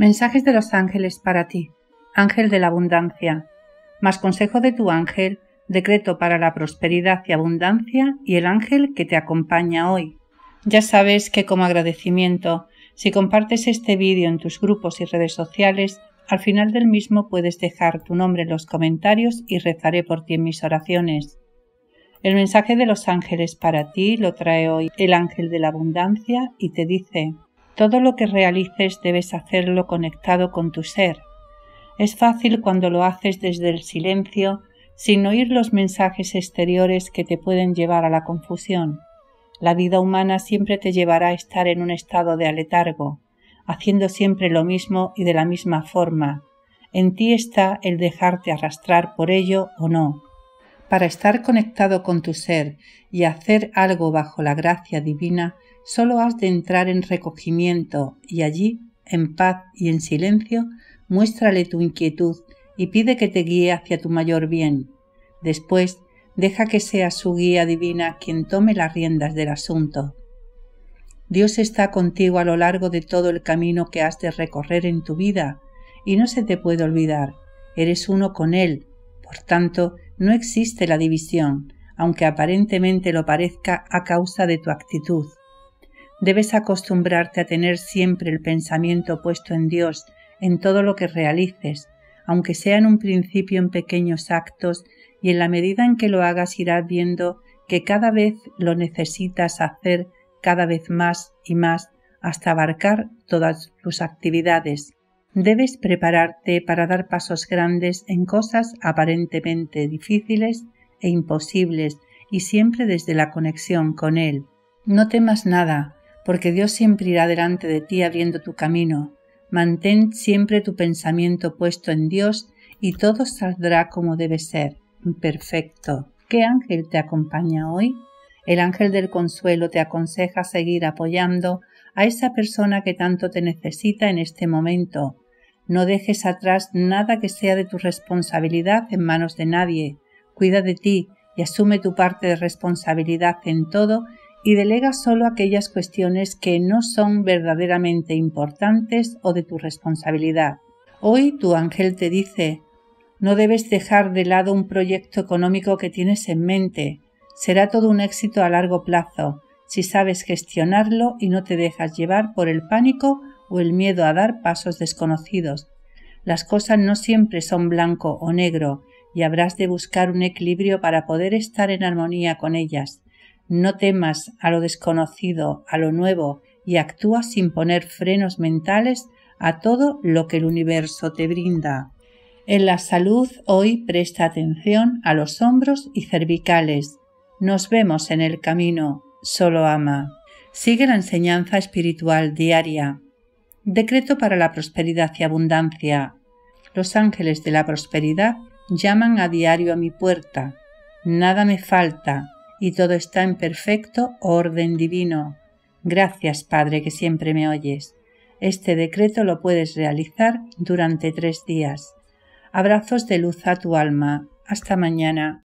Mensajes de los ángeles para ti. Ángel de la abundancia. Más consejo de tu ángel, decreto para la prosperidad y abundancia y el ángel que te acompaña hoy. Ya sabes que como agradecimiento, si compartes este vídeo en tus grupos y redes sociales, al final del mismo puedes dejar tu nombre en los comentarios y rezaré por ti en mis oraciones. El mensaje de los ángeles para ti lo trae hoy el ángel de la abundancia y te dice todo lo que realices debes hacerlo conectado con tu ser. Es fácil cuando lo haces desde el silencio, sin oír los mensajes exteriores que te pueden llevar a la confusión. La vida humana siempre te llevará a estar en un estado de aletargo, haciendo siempre lo mismo y de la misma forma. En ti está el dejarte arrastrar por ello o no. Para estar conectado con tu ser y hacer algo bajo la gracia divina, solo has de entrar en recogimiento y allí, en paz y en silencio, muéstrale tu inquietud y pide que te guíe hacia tu mayor bien. Después, deja que sea su guía divina quien tome las riendas del asunto. Dios está contigo a lo largo de todo el camino que has de recorrer en tu vida, y no se te puede olvidar, eres uno con Él, por tanto, no existe la división, aunque aparentemente lo parezca a causa de tu actitud. Debes acostumbrarte a tener siempre el pensamiento puesto en Dios en todo lo que realices, aunque sea en un principio en pequeños actos, y en la medida en que lo hagas irás viendo que cada vez lo necesitas hacer cada vez más y más hasta abarcar todas tus actividades. Debes prepararte para dar pasos grandes en cosas aparentemente difíciles e imposibles y siempre desde la conexión con Él. No temas nada, porque Dios siempre irá delante de ti abriendo tu camino. Mantén siempre tu pensamiento puesto en Dios y todo saldrá como debe ser, perfecto. ¿Qué ángel te acompaña hoy? El ángel del consuelo te aconseja seguir apoyando a esa persona que tanto te necesita en este momento. No dejes atrás nada que sea de tu responsabilidad en manos de nadie. Cuida de ti y asume tu parte de responsabilidad en todo y delega solo aquellas cuestiones que no son verdaderamente importantes o de tu responsabilidad. Hoy tu ángel te dice no debes dejar de lado un proyecto económico que tienes en mente. Será todo un éxito a largo plazo si sabes gestionarlo y no te dejas llevar por el pánico o el miedo a dar pasos desconocidos. Las cosas no siempre son blanco o negro y habrás de buscar un equilibrio para poder estar en armonía con ellas. No temas a lo desconocido, a lo nuevo, y actúa sin poner frenos mentales a todo lo que el universo te brinda. En la salud hoy presta atención a los hombros y cervicales. Nos vemos en el camino. Solo ama. Sigue la enseñanza espiritual diaria. Decreto para la prosperidad y abundancia. Los ángeles de la prosperidad llaman a diario a mi puerta. Nada me falta, y todo está en perfecto orden divino. Gracias, Padre, que siempre me oyes. Este decreto lo puedes realizar durante tres días. Abrazos de luz a tu alma. Hasta mañana.